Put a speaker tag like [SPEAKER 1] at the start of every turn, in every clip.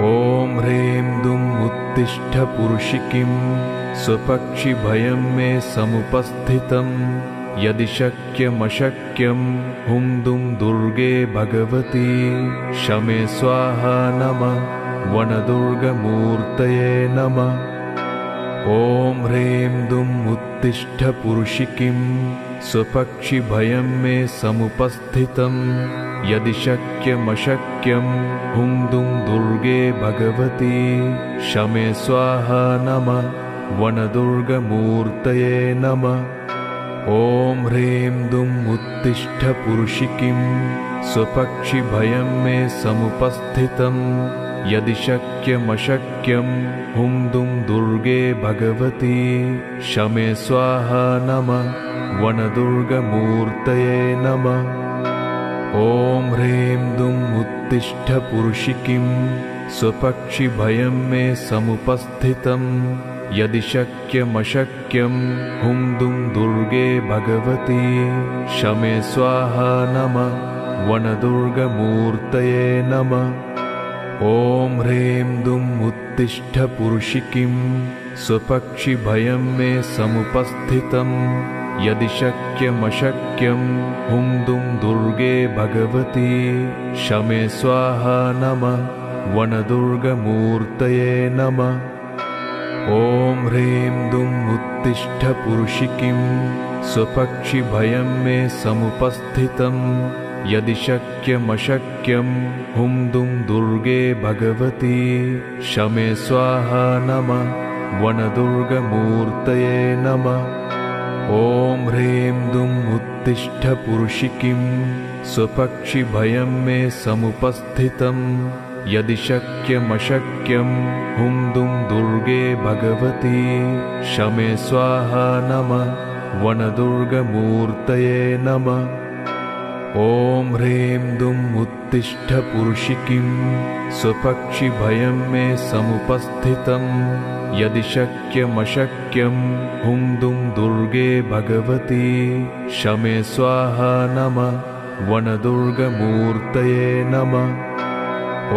[SPEAKER 1] ॐ ह्रीं दुम् उत्तिष्ठ पुरुषिकिं स्वपक्षिभयं मे समुपस्थितं यदि शक्यमशक्यं हुं दुं दुर्गे भगवती शमे स्वाहा नमः वनदुर्गमूर्तये नमः ॐ ह्रीं दुम् उत्तिष्ठ पुरुषिकिं स्वपक्षिभयं मे समुपस्थितं यदि शक्यमशक्यं हुं दुं दुर्गे भगवती शमे स्वाहा नमः वनदुर्गमूर्तये नमः। ॐ ह्रीं दुम् उत्तिष्ठ पुरुषिकिं स्वपक्षिभयं मे समुपस्थितं। यदि शक्यमशक्यं हुं दुं दुर्गे भगवती शमे स्वाहा नमः वनदुर्गमूर्तये नमः ॐ ह्रीं दुम् उत्तिष्ठ पुरुषिकिं स्वपक्षिभयं मे समुपस्थितं यदि शक्यमशक्यं हुं दुं दुर्गे भगवती शमे स्वाहा नमः वनदुर्गमूर्तये नमः ॐ ह्रीं दुम् उत्तिष्ठ पुरुषिकिं स्वपक्षिभयं मे समुपस्थितं यदि शक्यमशक्यं हुं दुं दुर्गे भगवती शमे स्वाहा नमः वनदुर्गमूर्तये नमः। ॐ ह्रीं दुम् उत्तिष्ठ पुरुषिकिं स्वपक्षिभयं मे समुपस्थितं। यदि शक्यमशक्यं हुं दुं दुर्गे भगवती शमे स्वाहा नमः वनदुर्गमूर्तये नमः ॐ ह्रीं दुम् उत्तिष्ठ पुरुषिकिं स्वपक्षिभयं मे समुपस्थितं। यदि शक्यमशक्यं हुं दुं दुर्गे भगवती। शमे स्वाहा नमः वनदुर्गमूर्तये नमः ॐ ह्रीं दुम् उत्तिष्ठ पुरुषिकिं स्वपक्षिभयं मे समुपस्थितं। यदि शक्यमशक्यं हुं दुं दुर्गे भगवती। शमे स्वाहा नमः वनदुर्गमूर्तये नमः।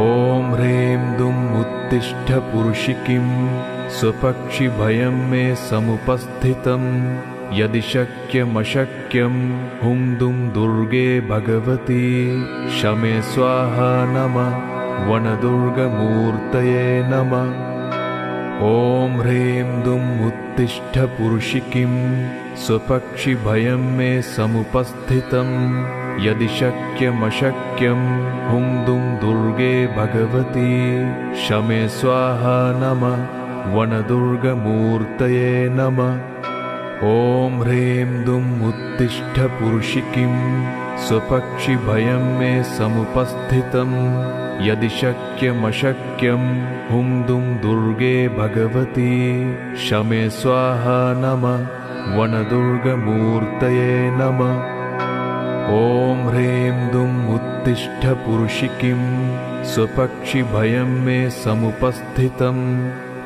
[SPEAKER 1] ॐ ह्रीं दुम् उत्तिष्ठ पुरुषिकिं स्वपक्षिभयं मे समुपस्थितं यदि शक्यमशक्यं हुं दुं दुर्गे भगवती शमे स्वाहा नमः वनदुर्गमूर्तये नमः। ॐ ह्रीं दुम् उत्तिष्ठ पुरुषिकिं स्वपक्षिभयं मे समुपस्थितं। यदि शक्यमशक्यं हुं दुं दुर्गे भगवती शमे स्वाहा नमः वनदुर्गमूर्तये नमः ॐ ह्रीं दुम् उत्तिष्ठ पुरुषिकिं स्वपक्षिभयं मे समुपस्थितं यदि शक्यमशक्यं हुं दुं दुर्गे भगवती शमे स्वाहा नमः वनदुर्गमूर्तये नमः ॐ ह्रीं दुम् उत्तिष्ठ पुरुषिकिं स्वपक्षिभयं मे समुपस्थितं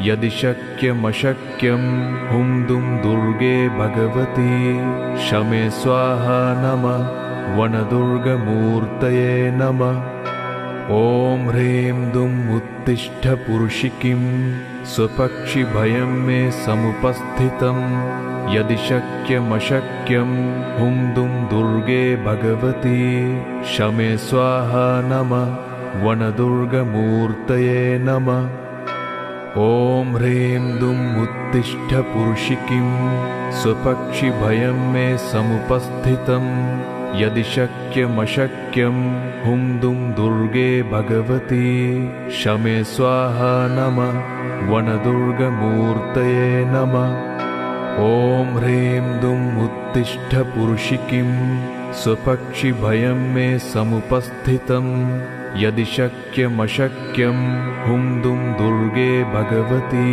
[SPEAKER 1] यदि शक्यमशक्यं हुं दुं दुर्गे भगवती शमे स्वाहा नमः वनदुर्गमूर्तये नमः। ॐ ह्रीं दुम् उत्तिष्ठ पुरुषिकिं स्वपक्षिभयं मे समुपस्थितं। यदि शक्यमशक्यं हुं दुं दुर्गे भगवती शमे स्वाहा नमः वनदुर्गमूर्तये नमः ॐ ह्रीं दुम् उत्तिष्ठ पुरुषिकिं स्वपक्षिभयं मे समुपस्थितं यदि शक्यमशक्यं हुं दुं दुर्गे भगवती शमे स्वाहा नमः वनदुर्गमूर्तये नमः ॐ ह्रीं दुम् उत्तिष्ठ पुरुषिकिं स्वपक्षिभयं मे समुपस्थितं यदि शक्यमशक्यं हुं दुं दुर्गे भगवती।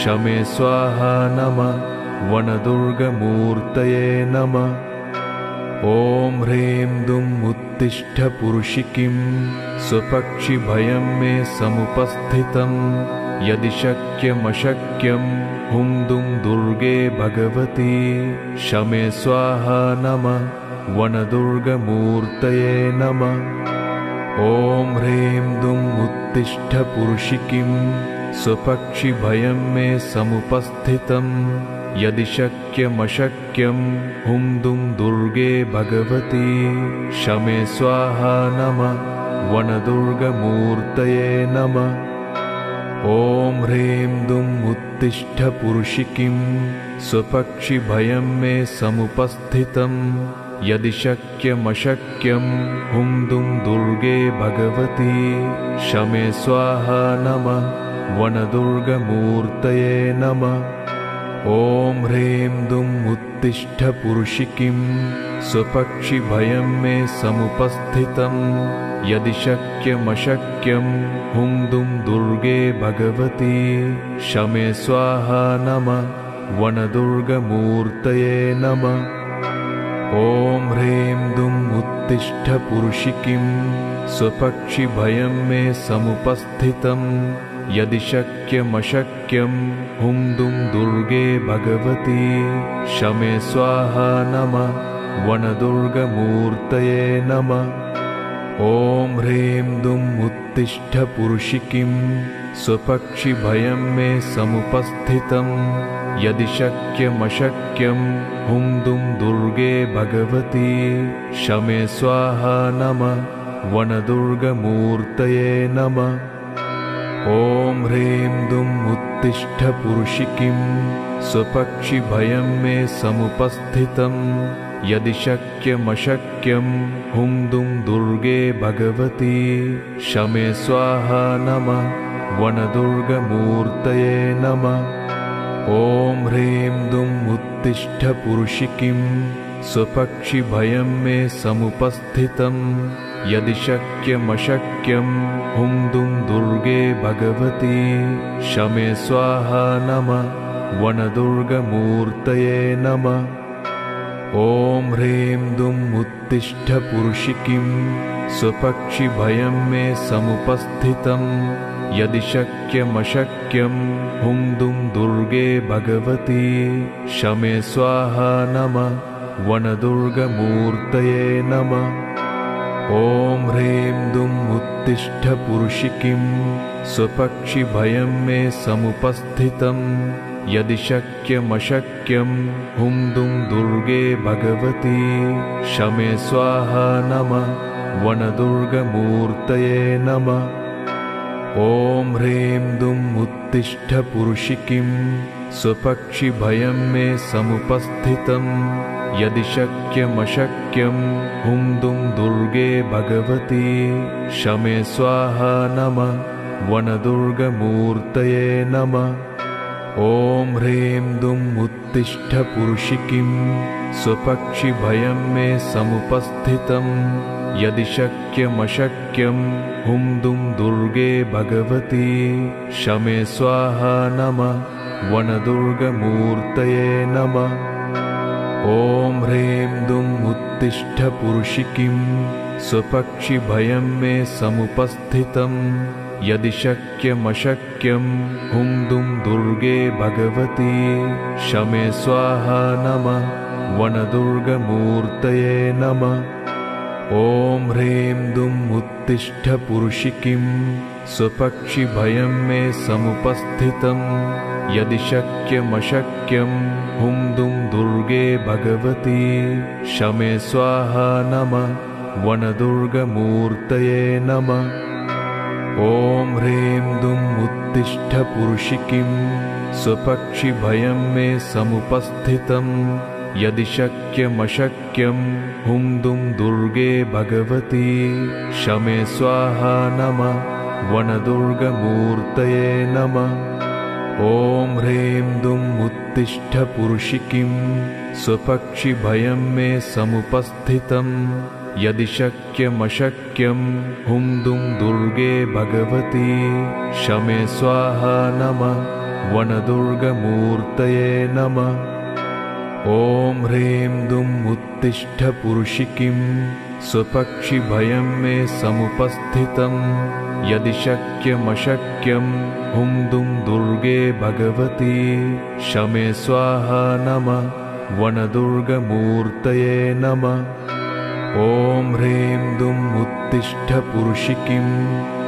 [SPEAKER 1] शमे स्वाहा नमः वनदुर्गमूर्तये नमः। ॐ ह्रीं दुम् उत्तिष्ठ पुरुषिकिं स्वपक्षिभयं मे समुपस्थितं यदि शक्यमशक्यं हुं दुं दुर्गे भगवती। शमे स्वाहा नमः वनदुर्गमूर्तये नमः। ॐ ह्रीं दुम् उत्तिष्ठ पुरुषिकिं स्वपक्षिभयं मे समुपस्थितं। यदि शक्यमशक्यं हुं दुं दुर्गे भगवती। शमे स्वाहा नमः वनदुर्गमूर्तये नमः। ॐ ह्रीं दुम् उत्तिष्ठ पुरुषिकिं स्वपक्षिभयं मे समुपस्थितं यदि शक्यमशक्यं हुं दुं दुर्गे भगवती शमे स्वाहा नमः वनदुर्गमूर्तये नमः। ॐ ह्रीं दुम् उत्तिष्ठ पुरुषिकिं स्वपक्षिभयं मे समुपस्थितं। यदि शक्यमशक्यं हुं दुं दुर्गे भगवती शमे स्वाहा नमः वनदुर्गमूर्तये नमः ॐ ह्रीं दुम् उत्तिष्ठ पुरुषिकिं स्वपक्षिभयं मे समुपस्थितं। यदि शक्यमशक्यं हुं दुं दुर्गे भगवती। शमे स्वाहा नमः वनदुर्गमूर्तये नमः। ॐ ह्रीं दुम् उत्तिष्ठ पुरुषिकिं स्वपक्षिभयं मे समुपस्थितं यदि शक्यमशक्यं हुं दुं दुर्गे भगवती शमे स्वाहा नमः वनदुर्गमूर्तये नमः। ॐ ह्रीं दुम् उत्तिष्ठ पुरुषिकिं स्वपक्षिभयं मे समुपस्थितं यदि शक्यमशक्यं हुं दुं दुर्गे भगवती शमे स्वाहा नमः वनदुर्गमूर्तये नमः। ॐ ह्रीं दुम् उत्तिष्ठ पुरुषिकिं स्वपक्षिभयं मे समुपस्थितं। यदि शक्यमशक्यं हुं दुं दुर्गे भगवती। शमे स्वाहा वनदुर्गमूर्तये नमः। ॐ ह्रीं दुम् उत्तिष्ठ पुरुषिकिं स्वपक्षिभयं मे समुपस्थितं यदि शक्यमशक्यं हुं दुं दुर्गे भगवती शमे स्वाहा नमः वनदुर्गमूर्तये नमः। ॐ ह्रीं दुम् उत्तिष्ठ पुरुषिकिं स्वपक्षिभयं मे समुपस्थितं। यदि शक्यमशक्यं हुं दुं दुर्गे भगवती शमे स्वाहा नमः वनदुर्गमूर्तये नमः ॐ ह्रीं दुम् उत्तिष्ठ पुरुषिकिं स्वपक्षिभयं मे समुपस्थितं। यदि शक्यमशक्यं हुं दुं दुर्गे भगवती। शमे स्वाहा नमः वनदुर्गमूर्तये नमः ॐ ह्रीं दुम् उत्तिष्ठ पुरुषिकिं स्वपक्षिभयं मे समुपस्थितं यदि शक्यमशक्यं हुं दुं दुर्गे भगवती शमे स्वाहा नमः वनदुर्गमूर्तये नमः ॐ ह्रीं दुम् उत्तिष्ठ पुरुषिकिं स्वपक्षिभयं मे समुपस्थितं यदि शक्यमशक्यं हुं दुं दुर्गे भगवती शमे स्वाहा नमः वनदुर्गमूर्तये नमः ॐ ह्रीं दुम् उत्तिष्ठ पुरुषिकिं स्वपक्षिभयं मे समुपस्थितं यदि शक्यमशक्यं हुं दुं दुर्गे भगवती शमे स्वाहा नमः वनदुर्गमूर्तये नमः। ॐ ह्रीं दुम् उत्तिष्ठ पुरुषिकिं स्वपक्षिभयं मे समुपस्थितं। यदि शक्यमशक्यं हुं दुं दुर्गे भगवती शमे स्वाहा नमः वनदुर्गमूर्तये नमः ॐ ह्रीं दुम् उत्तिष्ठ पुरुषिकिं स्वपक्षिभयं मे समुपस्थितं। यदि शक्यमशक्यं हुं दुं दुर्गे भगवती। शमे स्वाहा नमः वनदुर्गमूर्तये नमः। ॐ ह्रीं दुम् उत्तिष्ठ पुरुषिकिं स्वपक्षिभयं मे समुपस्थितं यदि शक्यमशक्यं हुं दुं दुर्गे भगवती। शमे स्वाहा नमः वनदुर्गमूर्तये नमः। ॐ ह्रीं दुम् उत्तिष्ठ पुरुषिकिं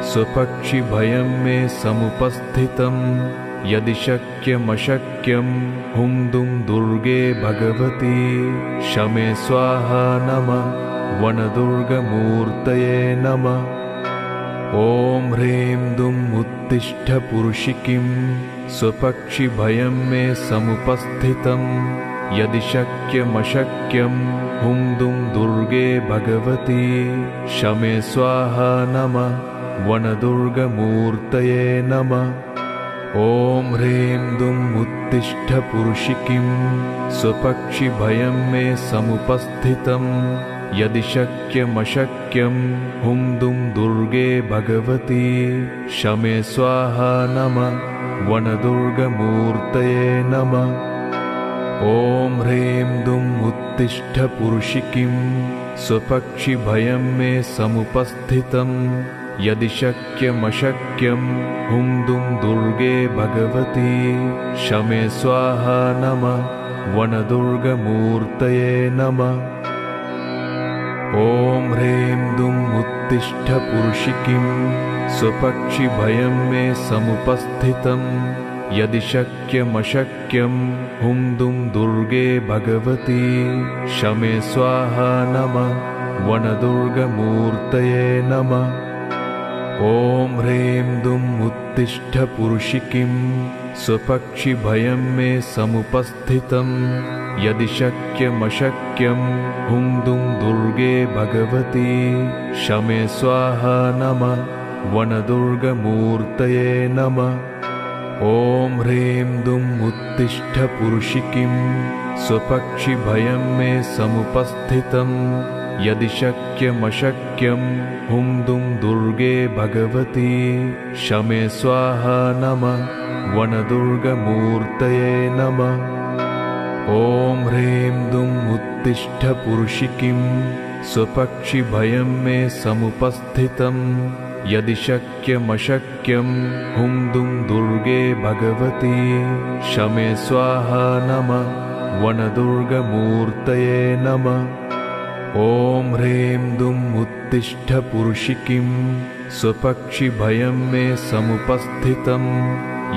[SPEAKER 1] स्वपक्षिभयं मे समुपस्थितं यदि शक्यमशक्यं हुन्दुं दुर्गे भगवती। शमे स्वाहा नमः वनदुर्गमूर्तये नमः। ॐ ह्रीं दुम् उत्तिष्ठपुरुषिकीं स्वपक्षिभयं मे समुपस्थितं। यदि शक्यमशक्यं हुं दुं दुर्गे भगवती शमे स्वाहा नमः। वनदुर्गमूर्तये नमः। ॐ ह्रीं दुम् उत्तिष्ठपुरुषिकीं स्वपक्षिभयं मे समुपस्थितं यदि शक्यमशक्यं हुं दुं दुर्गे भगवती शमे स्वाहा नमः वनदुर्गमूर्तये नमः। ॐ ह्रीं दुम् उत्तिष्ठपुरुषिकीं स्वपक्षिभयं मे समुपस्थितं। यदि शक्यमशक्यं हुं दुं दुर्गे भगवती शमे स्वाहा नमः वनदुर्गमूर्तये नमः ॐ ह्रीं दुम् उत्तिष्ठपुरुषिकीं स्वपक्षिभयं मे समुपस्थितं। यदि शक्यमशक्यं हुं दुं दुर्गे भगवती। शमे स्वाहा नमः वनदुर्गमूर्तये नमः। ॐ ह्रीं दुम् उत्तिष्ठपुरुषिकीं स्वपक्षिभयं मे समुपस्थितं यदि शक्यमशक्यं हुं दुं दुर्गे भगवती। शमे स्वाहा नमः वनदुर्गमूर्तये ह्रीं दुम् उत्तिष्ठपुरुषिकीं स्वपक्षिभयं मे समुपस्थितं यदि शक्यमशक्यं हुं दुं दुर्गे भगवती। शमे स्वाहा नमः वनदुर्गमूर्तये नमः। ॐ ह्रीं दुम् उत्तिष्ठपुरुषिकीं स्वपक्षिभयं मे समुपस्थितं। यदि शक्यमशक्यं हुं दुं दुर्गे भगवती। शमे स्वाहा नमः। वनदुर्गमूर्तये नमः। ॐ ह्रीं दुम् उत्तिष्ठपुरुषिकीं स्वपक्षिभयं मे समुपस्थितं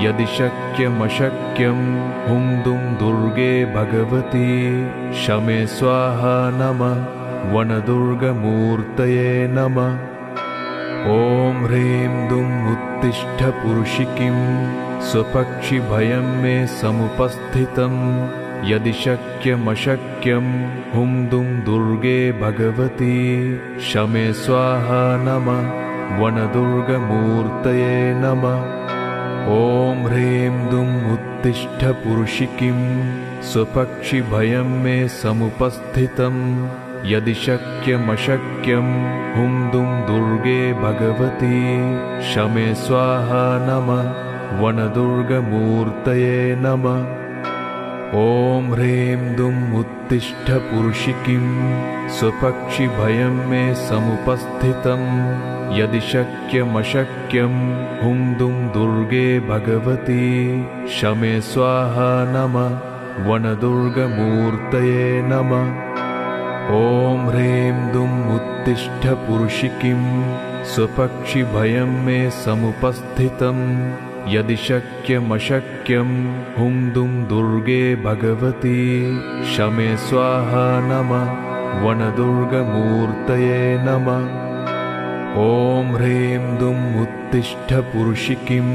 [SPEAKER 1] यदि शक्यमशक्यं हुं दुं दुर्गे भगवती शमे स्वाहा नमः वनदुर्गमूर्तये नमः। ॐ ह्रीं दुम् उत्तिष्ठपुरुषिकीं स्वपक्षिभयं मे समुपस्थितं। यदि शक्यमशक्यं हुं दुं दुर्गे भगवती शमे स्वाहा नमः वनदुर्गमूर्तये नमः ॐ ह्रीं दुम् उत्तिष्ठपुरुषिकीं स्वपक्षिभयं मे समुपस्थितं। यदि शक्यमशक्यं हुं दुं दुर्गे भगवती। शमे स्वाहा नमः वनदुर्गमूर्तये नमः। ॐ ह्रीं दुम् उत्तिष्ठपुरुषिकीं स्वपक्षिभयं मे समुपस्थितं यदि शक्यमशक्यं हुं दुं दुर्गे भगवती शमे स्वाहा नमः वनदुर्गमूर्तये नमः। ॐ ह्रीं दुम् उत्तिष्ठपुरुषिकीं स्वपक्षिभयं मे समुपस्थितं। यदि शक्यमशक्यं हुं दुं दुर्गे भगवती शमे स्वाहा नमः वनदुर्गमूर्तये नमः ॐ ह्रीं दुम् उत्तिष्ठपुरुषिकीं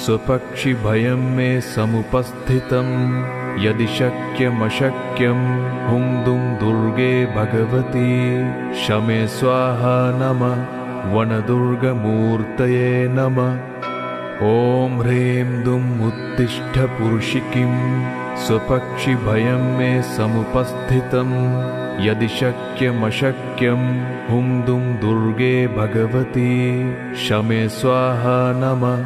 [SPEAKER 1] स्वपक्षिभयं मे समुपस्थितं यदि शक्यमशक्यं हुं दुं दुर्गे भगवती शमे स्वाहा नमः वनदुर्गमूर्तये नमः ॐ ह्रीं दुम् उत्तिष्ठपुरुषिकीं स्वपक्षिभयं मे समुपस्थितं यदि शक्यमशक्यं हुं दुं दुर्गे भगवती। शमे स्वाहा नमः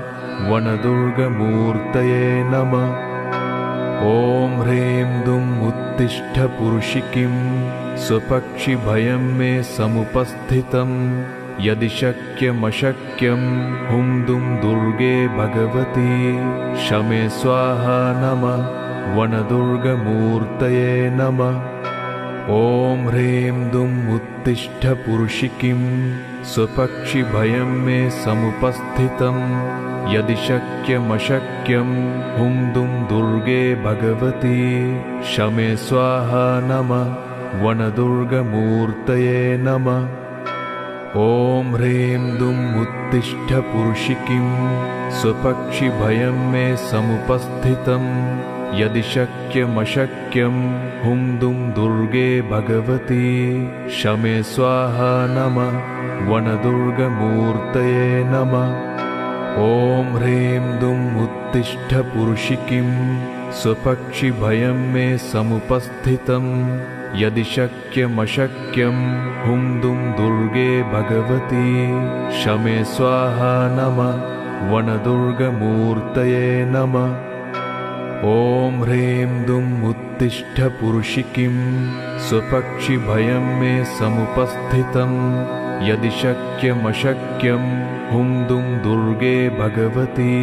[SPEAKER 1] वनदुर्गमूर्तये नमः। ॐ ह्रीं दुम् उत्तिष्ठपुरुषिकीं स्वपक्षिभयं मे समुपस्थितं यदि शक्यमशक्यं हुं दुं दुर्गे भगवती। शमे स्वाहा नमः वनदुर्गमूर्तये नमः। ॐ ह्रीं दुम् उत्तिष्ठपुरुषिकीं स्वपक्षिभयं मे समुपस्थितं। यदि शक्यमशक्यं हुन्दुं दुर्गे भगवती। शमे स्वाहा वनदुर्गमूर्तये नमः। ॐ ह्रीं दुम् उत्तिष्ठपुरुषिकीं स्वपक्षिभयं मे समुपस्थितं यदि शक्यमशक्यं हुं दुं दुर्गे भगवती शमे स्वाहा नमः वनदुर्गमूर्तये नमः। ॐ ह्रीं दुम् उत्तिष्ठपुरुषिकीं स्वपक्षिभयं मे समुपस्थितं। यदि शक्यमशक्यं हुं दुं दुर्गे भगवती शमे स्वाहा नमः वनदुर्गमूर्तये नमः ॐ ह्रीं दुम् उत्तिष्ठपुरुषिकीं स्वपक्षिभयं मे समुपस्थितं। यदि शक्यमशक्यं हुं दुं दुर्गे भगवती।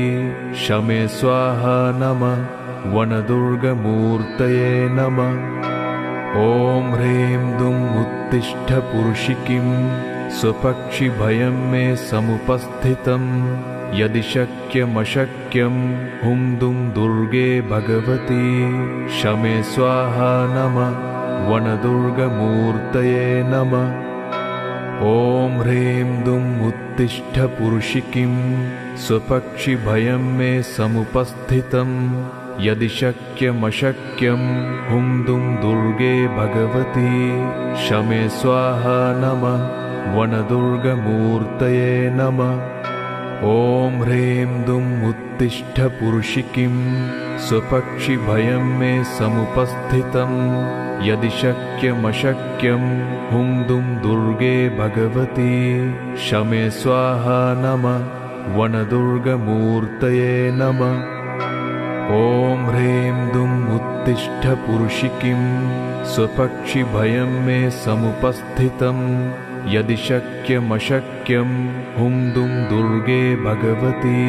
[SPEAKER 1] शमे स्वाहा नमः वनदुर्गमूर्तये नमः। ॐ ह्रीं दुम् उत्तिष्ठपुरुषिकीं स्वपक्षिभयं मे समुपस्थितं यदि शक्यमशक्यं हुं दुं दुर्गे भगवती शमे स्वाहा नमः वनदुर्गमूर्तये नमः। ॐ ह्रीं दुम् उत्तिष्ठपुरुषिकीं स्वपक्षिभयं मे समुपस्थितं। यदि शक्यमशक्यं हुं दुं दुर्गे भगवती शमे स्वाहा नमः वनदुर्गमूर्तये नमः ॐ ह्रीं दुम् उत्तिष्ठपुरुषिकीं स्वपक्षिभयं मे समुपस्थितं यदि शक्यमशक्यं हुं दुं दुर्गे भगवती शमे स्वाहा नमः वनदुर्गमूर्तये नमः। ॐ ह्रीं दुम् उत्तिष्ठपुरुषिकीं स्वपक्षिभयं मे समुपस्थितं यदि शक्यमशक्यं हुं दुं दुर्गे भगवती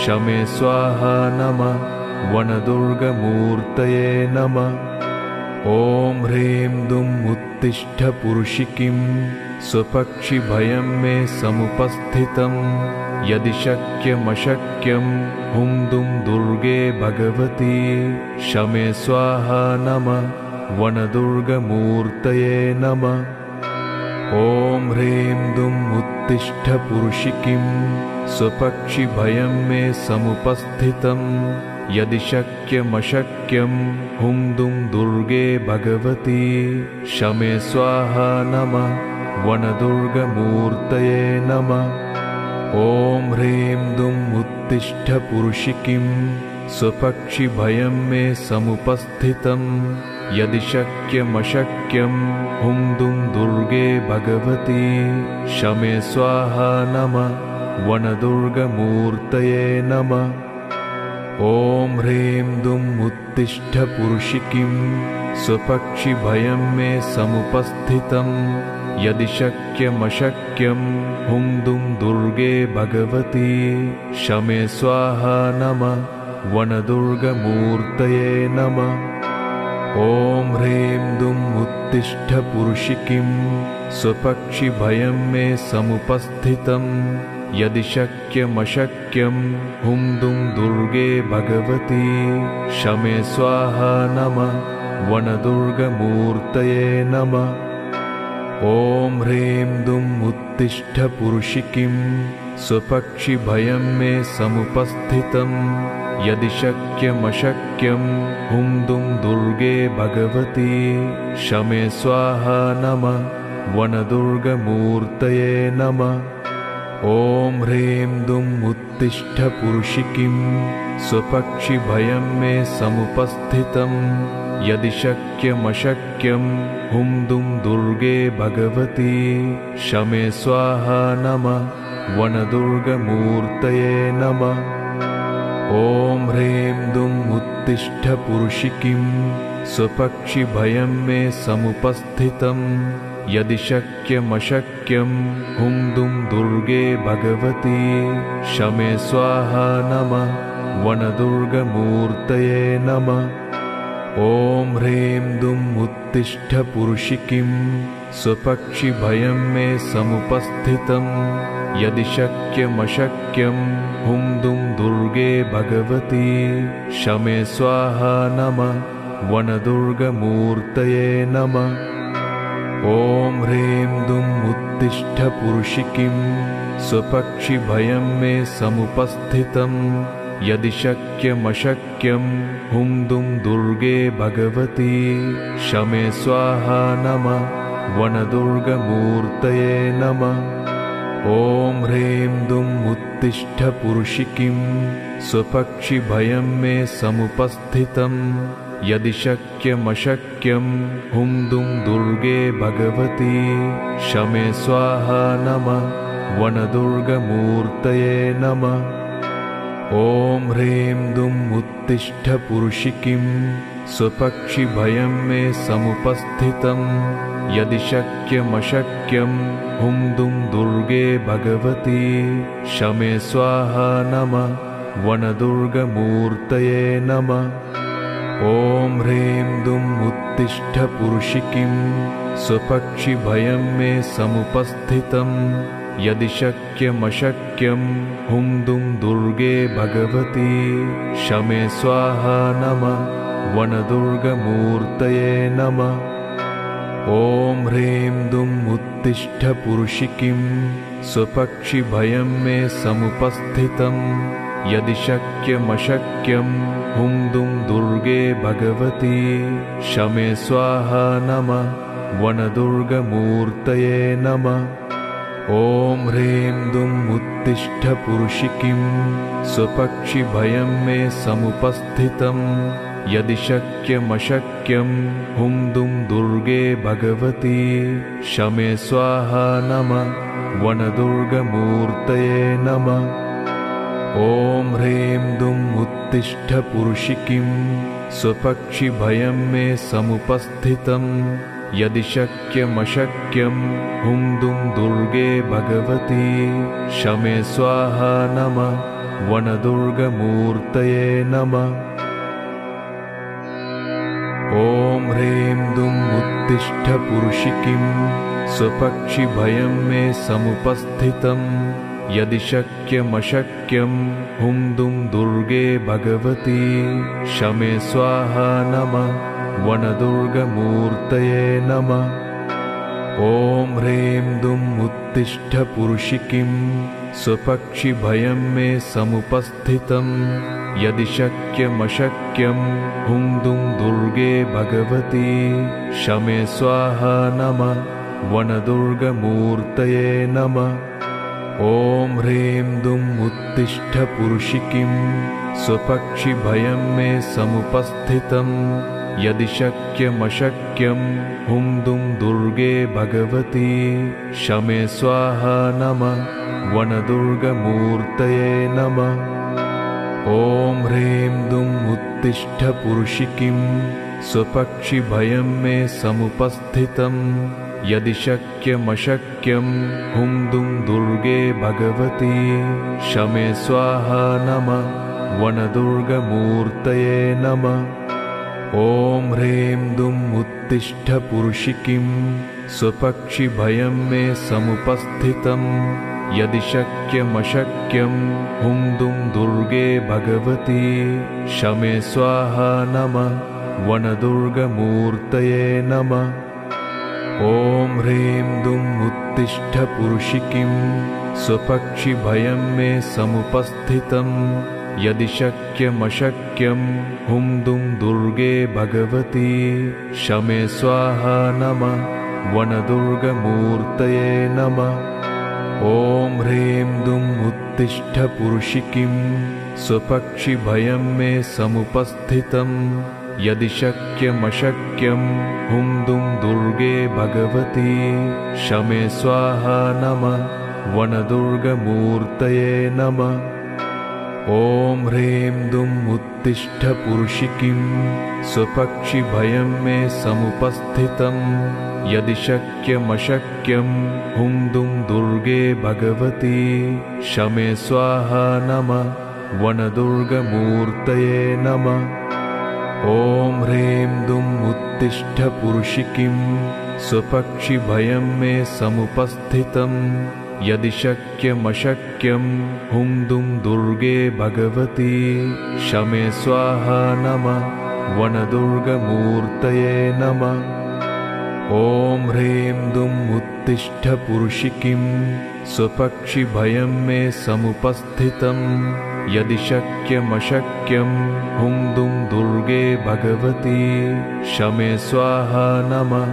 [SPEAKER 1] शमे स्वाहा नमः वनदुर्गमूर्तये नमः। ॐ ह्रीं दुम् उत्तिष्ठपुरुषिकीं स्वपक्षिभयं मे समुपस्थितं। यदि शक्यमशक्यं हुं दुं दुर्गे भगवती शमे स्वाहा नमः वनदुर्गमूर्तये नमः ॐ ह्रीं दुम् उत्तिष्ठपुरुषिकीं स्वपक्षिभयं मे समुपस्थितं। यदि शक्यमशक्यं हुं दुं दुर्गे भगवती। शमे स्वाहा नमः वनदुर्गमूर्तये नमः। ॐ ह्रीं दुम् उत्तिष्ठपुरुषिकीं स्वपक्षिभयं मे समुपस्थितं यदि शक्यमशक्यं हुं दुं दुर्गे भगवती शमे स्वाहा नमः वनदुर्गमूर्तये नमः। ॐ ह्रीं दुम् उत्तिष्ठपुरुषिकीं स्वपक्षिभयं मे समुपस्थितं। यदि शक्यमशक्यं हुं दुं दुर्गे भगवती शमे स्वाहा नमः वनदुर्गमूर्तये नमः ॐ ह्रीं दुम् उत्तिष्ठपुरुषिकीं स्वपक्षिभयं मे समुपस्थितं यदि शक्यमशक्यं हुं दुं दुर्गे भगवती शमे स्वाहा नमः वनदुर्गमूर्तये नमः ॐ ह्रीं दुम् उत्तिष्ठपुरुषिकीं स्वपक्षिभयं मे समुपस्थितं यदि शक्यमशक्यं हुं दुं दुर्गे भगवती शमे स्वाहा नमः वनदुर्गमूर्तये नमः। ॐ ह्रीं दुम् उत्तिष्ठपुरुषिकीं स्वपक्षिभयं मे समुपस्थितं यदि शक्यमशक्यं हुं दुं दुर्गे भगवती शमे स्वाहा नमः वनदुर्गमूर्तये नमः। ॐ ह्रीं दुम् उत्तिष्ठपुरुषिकीं स्वपक्षिभयं मे समुपस्थितं। यदि शक्यमशक्यं हुं दुं दुर्गे भगवती। शमे स्वाहा नमः। वनदुर्गमूर्तये नमः ॐ ह्रीं दुं उत्तिष्ठ पुरुषिकिं स्वपक्षिभयं मे समुपस्थितं। यदि शक्यमशक्यं हुं दुं दुर्गे भगवती। शमे स्वाहा नमः वनदुर्गमूर्तये नमः। ॐ ह्रीं दुम् उत्तिष्ठ पुरुषिकिं स्वपक्षिभयं मे समुपस्थितं यदि शक्यमशक्यं हुं दुं दुर्गे भगवती शमे स्वाहा नमः वनदुर्गमूर्तये नमः। ॐ ह्रीं दुम् उत्तिष्ठ पुरुषिकिं स्वपक्षिभयं मे समुपस्थितं। यदि शक्यमशक्यं हुं दुं दुर्गे भगवती शमे स्वाहा नमः वनदुर्गमूर्तये नमः ॐ ह्रीं दुम् उत्तिष्ठ पुरुषिकिं स्वपक्षिभयं मे समुपस्थितं यदि शक्यमशक्यं हुं दुं दुर्गे भगवती शमे स्वाहा नमः वनदुर्गमूर्तये नमः ॐ ह्रीं दुम् उत्तिष्ठ पुरुषिकिं स्वपक्षिभयं मे समुपस्थितं यदि शक्यमशक्यं हुं दुं दुर्गे भगवती शमे स्वाहा नमः वनदुर्गमूर्तये नमः। ॐ ह्रीं दुम् उत्तिष्ठ पुरुषिकिं स्वपक्षिभयं मे समुपस्थितं। यदि शक्यमशक्यं हुं दुं दुर्गे भगवती शमे स्वाहा नमः वनदुर्गमूर्तये नमः ॐ ह्रीं दुम् उत्तिष्ठ पुरुषिकिं स्वपक्षिभयं मे समुपस्थितं यदि शक्यमशक्यं हुं दुं दुर्गे भगवती शमे स्वाहा नमः वनदुर्गमूर्तये नमः ॐ ह्रीं दुम् उत्तिष्ठ पुरुषिकिं स्वपक्षिभयं मे समुपस्थितं यदि शक्यमशक्यं हुं दुं दुर्गे भगवती शमे स्वाहा नमः वनदुर्गमूर्तये नमः। ॐ ह्रीं दुम् उत्तिष्ठ पुरुषिकिं स्वपक्षिभयं मे समुपस्थितं। यदि शक्यमशक्यं हुं दुं दुर्गे भगवती शमे स्वाहा नमः वनदुर्गमूर्तये नमः। ॐ ह्रीं दुम् उत्तिष्ठ पुरुषिकिं स्वपक्षिभयं मे समुपस्थितं यदि शक्यमशक्यं हुं दुं दुर्गे भगवती शमे स्वाहा नमः। वनदुर्गमूर्तये नमः। ॐ ह्रीं दुम् उत्तिष्ठ पुरुषिकिं स्वपक्षिभयं मे समुपस्थितं यदि शक्यमशक्यं हुं दुं दुर्गे भगवती शमे स्वाहा नमः वनदुर्गमूर्तये नमः। ॐ ह्रीं पुरुषिकिं स्वपक्षिभयं मे समुपस्थितं। यदि शक्यमशक्यं हुं दुं दुर्गे भगवती शमे स्वाहा नमः वनदुर्गमूर्तये नमः ॐ ह्रीं दुम् उत्तिष्ठ पुरुषिकिं स्वपक्षिभयं मे समुपस्थितं यदि शक्यमशक्यं हुं दुं दुर्गे भगवती शमे स्वाहा नमः वनदुर्गमूर्तये नमः। ॐ ह्रीं दुम् उत्तिष्ठ पुरुषिकिं स्वपक्षिभयं मे समुपस्थितं यदि शक्यमशक्यं हुं दुं दुर्गे भगवती शमे स्वाहा नमः वनदुर्गमूर्तये नमः। ॐ ह्रीं दुम् उत्तिष्ठ पुरुषिकिं स्वपक्षिभयं मे समुपस्थितं। यदि शक्यमशक्यं हुं दुं दुर्गे भगवती शमे स्वाहा नमः वनदुर्गमूर्तये नमः ॐ ह्रीं दुम् उत्तिष्ठ पुरुषिकिं स्वपक्षिभयं मे समुपस्थितं। यदि शक्यमशक्यं हुं दुं दुर्गे भगवती। शमे स्वाहा नमः वनदुर्गमूर्तये नमः। ॐ ह्रीं दुम् उत्तिष्ठ पुरुषिकिं स्वपक्षिभयं मे समुपस्थितम् यदि शक्यमशक्यं हुं दुं दुर्गे भगवती शमे स्वाहा नमः वनदुर्गमूर्तये नमः। ॐ ह्रीं दुम् उत्तिष्ठ पुरुषिकिं स्वपक्षिभयं मे समुपस्थितं। यदि शक्यमशक्यं हुं दुं दुर्गे भगवती शमे स्वाहा नमः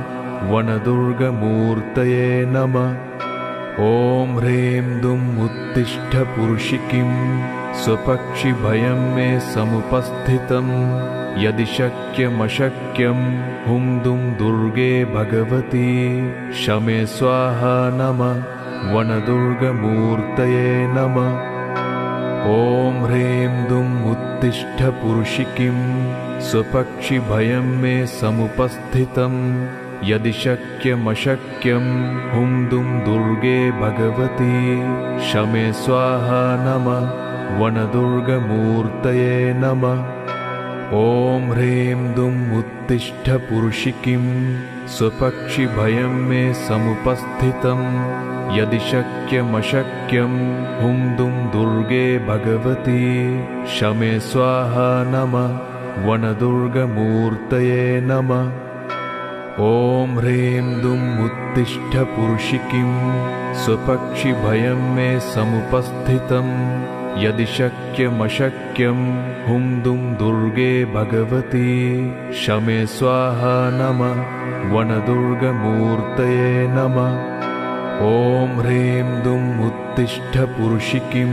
[SPEAKER 1] वनदुर्गमूर्तये नमः ॐ ह्रीं दुम् उत्तिष्ठ पुरुषिकिं स्वपक्षिभयं मे समुपस्थितं। यदि शक्यमशक्यं हुं दुं दुर्गे भगवती। शमे स्वाहा नमः वनदुर्गमूर्तये नमः। ॐ ह्रीं दुम् उत्तिष्ठ पुरुषिकिं स्वपक्षिभयं मे समुपस्थितं यदि शक्यमशक्यं हुं दुं दुर्गे भगवती शमे स्वाहा नमः वनदुर्गमूर्तये नमः। ॐ ह्रीं दुम् उत्तिष्ठ पुरुषिकिं स्वपक्षिभयं मे समुपस्थितं। यदि शक्यमशक्यं हुं दुं दुर्गे भगवती शमे स्वाहा नमः वनदुर्गमूर्तये नमः ॐ ह्रीं दुम् उत्तिष्ठ पुरुषिकिं स्वपक्षिभयं मे समुपस्थितम् यदि शक्यमशक्यं हुं दुं दुर्गे भगवती। शमे स्वाहा नमः वनदुर्गमूर्तये नमः। ॐ ह्रीं दुम् उत्तिष्ठ पुरुषिकिं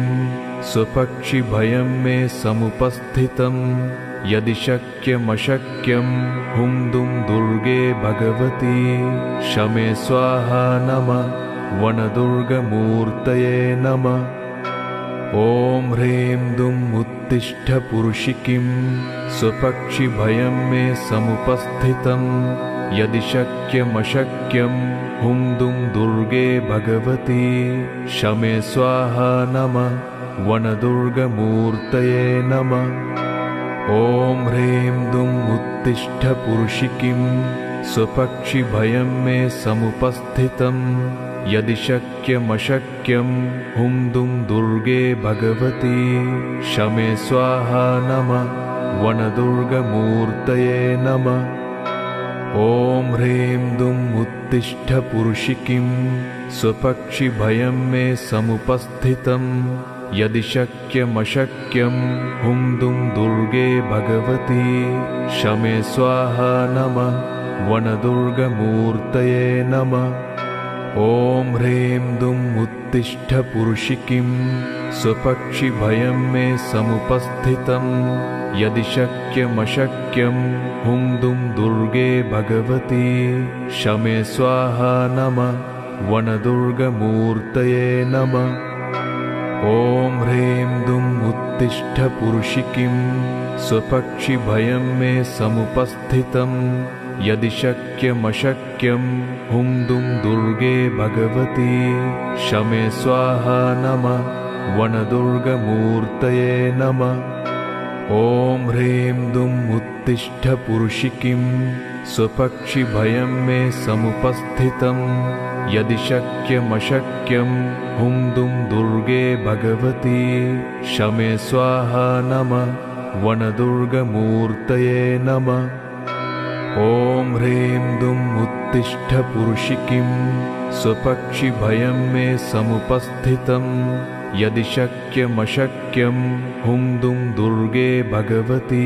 [SPEAKER 1] स्वपक्षिभयं मे समुपस्थितं यदि शक्यमशक्यं हुं दुं दुर्गे भगवती शमे स्वाहा नमः वनदुर्गमूर्तये नमः। ॐ ह्रीं दुम् उत्तिष्ठ पुरुषिकिं स्वपक्षिभयं मे समुपस्थितं यदि शक्यमशक्यं हुं दुं दुर्गे भगवती शमे स्वाहा नमः वनदुर्गमूर्तये नमः ॐ ह्रीं दुम् उत्तिष्ठ पुरुषिकिं स्वपक्षिभयं मे समुपस्थितम् यदि शक्यमशक्यं हुं दुं दुर्गे भगवती शमे स्वाहा नमः वनदुर्गमूर्तये नमः ॐ ह्रीं दुम् उत्तिष्ठ पुरुषिकिं स्वपक्षिभयं मे समुपस्थितं यदि शक्यमशक्यं हुं दुं दुर्गे भगवती शमे स्वाहा नमः वनदुर्गमूर्तये नमः। ॐ ह्रीं दुम् उत्तिष्ठ पुरुषिकिं स्वपक्षिभयं मे समुपस्थितं। यदि शक्यमशक्यं हुं दुं दुर्गे भगवती शमे स्वाहा नमः वनदुर्गमूर्तये नमः ॐ ह्रीं दुम् उत्तिष्ठ पुरुषिकिं स्वपक्षिभयं मे समुपस्थितम् यदि शक्यमशक्यं हुं दुं दुर्गे भगवती। शमे स्वाहा नमः वनदुर्गमूर्तये नमः। ॐ ह्रीं दुम् उत्तिष्ठ पुरुषिकिं स्वपक्षिभयं मे समुपस्थितं यदि शक्यमशक्यं हुं दुं दुर्गे भगवती। शमे स्वाहा नमः वनदुर्गमूर्तये नमः। ॐ ह्रीं दुम् उत्तिष्ठ पुरुषिकिं स्वपक्षिभयं मे समुपस्थितं यदि शक्यमशक्यं हुं दुं दुर्गे भगवती।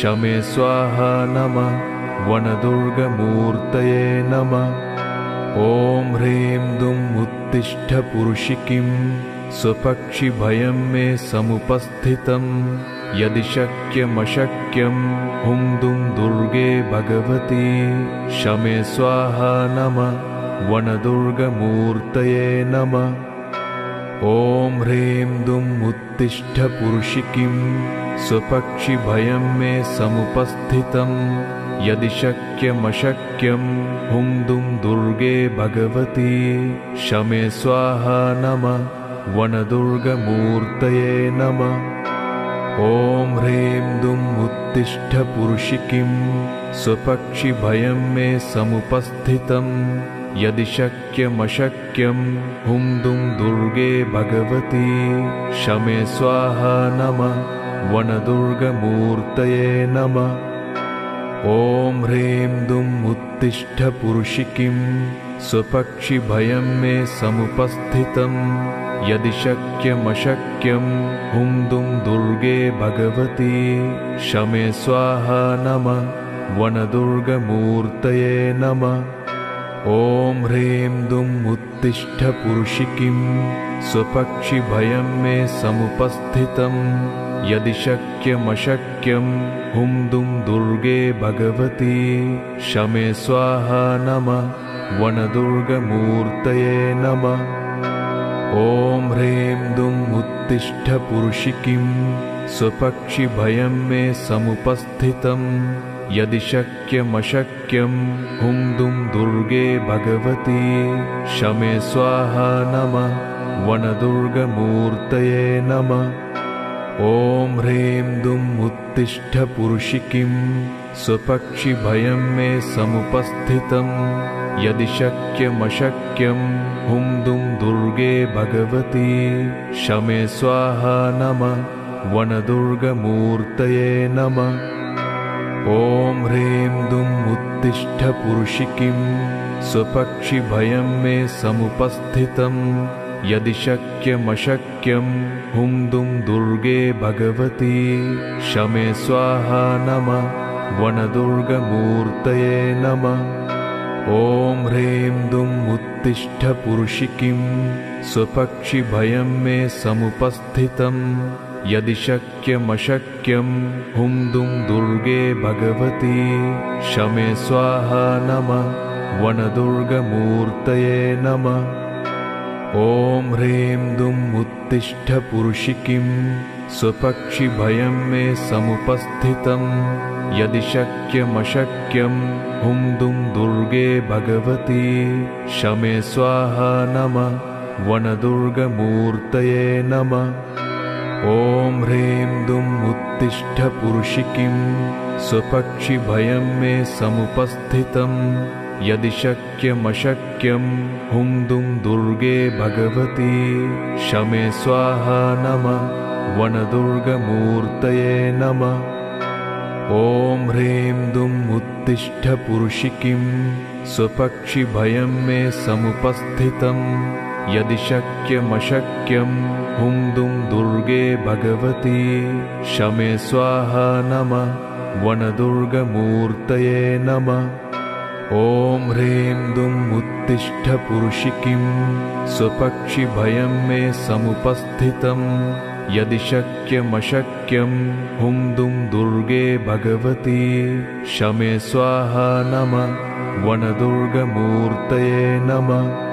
[SPEAKER 1] शमे स्वाहा नमः वनदुर्गमूर्तये नमः। ॐ ह्रीं दुम् उत्तिष्ठ पुरुषिकिं स्वपक्षिभयं मे समुपस्थितम् यदि शक्यमशक्यं हुं दुं दुर्गे भगवती। शमे स्वाहा नमः। वनदुर्गमूर्तये नमः ॐ ह्रीं दुम् उत्तिष्ठ पुरुषिकिं स्वपक्षिभयं मे समुपस्थितं। यदि शक्यमशक्यं हुं दुं दुर्गे भगवती। शमे स्वाहा नमः वनदुर्गमूर्तये नमः। ॐ ह्रीं दुम् उत्तिष्ठ पुरुषिकिं स्वपक्षिभयं मे समुपस्थितं यदि शक्यमशक्यं हुं दुं दुर्गे भगवती शमे स्वाहा नमः वनदुर्गमूर्तये नमः। ॐ ह्रीं दुम् उत्तिष्ठ पुरुषिकिं स्वपक्षिभयं मे समुपस्थितं। यदि शक्यमशक्यं हुं दुं दुर्गे भगवती शमे स्वाहा नमः वनदुर्गमूर्तये नमः ॐ ह्रीं दुम् उत्तिष्ठ पुरुषिकिं स्वपक्षिभयं मे समुपस्थितं यदि शक्यमशक्यं हुं दुं दुर्गे भगवती शमे स्वाहा नमः वनदुर्गमूर्तये नमः ॐ ह्रीं दुम् उत्तिष्ठ पुरुषिकिं स्वपक्षिभयं मे समुपस्थितं यदि शक्यमशक्यं हुं दुं दुर्गे भगवती। शमे स्वाहा नमः वनदुर्गमूर्तये नमः। ॐ ह्रीं दुम् उत्तिष्ठ पुरुषिकिं स्वपक्षिभयं मे समुपस्थितं यदि शक्यमशक्यं हुं दुं दुर्गे भगवती। शमे स्वाहा नमः वनदुर्गमूर्तये नमः। ॐ ह्रीं दुम् उत्तिष्ठ पुरुषिकिं स्वपक्षिभयं मे समुपस्थितं। यदि शक्यमशक्यं हुं दुं दुर्गे भगवती। शमे स्वाहा नमः। वनदुर्गमूर्तये नमः। ॐ ह्रीं दुम् उत्तिष्ठ पुरुषिकिं स्वपक्षिभयं मे समुपस्थितं यदि शक्यमशक्यं हुं दुं दुर्गे भगवती शमे स्वाहा नमः वनदुर्गमूर्तये नमः। ॐ ह्रीं दुम् उत्तिष्ठ पुरुषिकिं स्वपक्षिभयं मे समुपस्थितं। यदि शक्यमशक्यं हुं दुं दुर्गे भगवती शमे स्वाहा नमः वनदुर्गमूर्तये नमः ॐ ह्रीं दुम् उत्तिष्ठ पुरुषिकिं स्वपक्षिभयं मे समुपस्थितं यदि शक्यमशक्यं हुं दुं दुर्गे भगवती शमे स्वाहा नमः वनदुर्गमूर्तये नमः। ॐ ह्रीं दुम् उत्तिष्ठ पुरुषिकिं स्वपक्षिभयं मे समुपस्थितं यदि शक्यमशक्यं हुं दुं दुर्गे भगवती शमे स्वाहा नमः वनदुर्गमूर्तये नमः। ॐ ह्रीं दुम् उत्तिष्ठ पुरुषिकिं स्वपक्षिभयं मे समुपस्थितं। यदि शक्यमशक्यं हुं दुं दुर्गे भगवती शमे स्वाहा नमः वनदुर्गमूर्तये नमः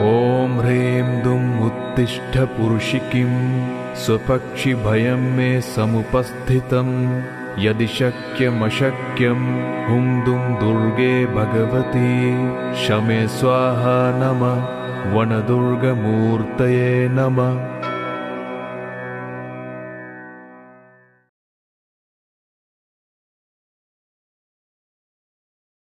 [SPEAKER 1] ॐ ह्रीं दुम् उत्तिष्ठ पुरुषिकिं स्वपक्षिभयं मे समुपस्थितं। यदि शक्यमशक्यं हुं दुं दुर्गे भगवती। शमे स्वाहा नमः वनदुर्गमूर्तये नमः